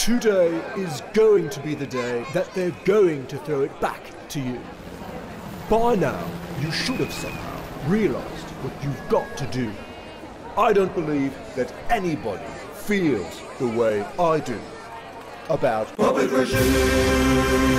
Today is going to be the day that they're going to throw it back to you. By now, you should have somehow realized what you've got to do. I don't believe that anybody feels the way I do about Puppet regime.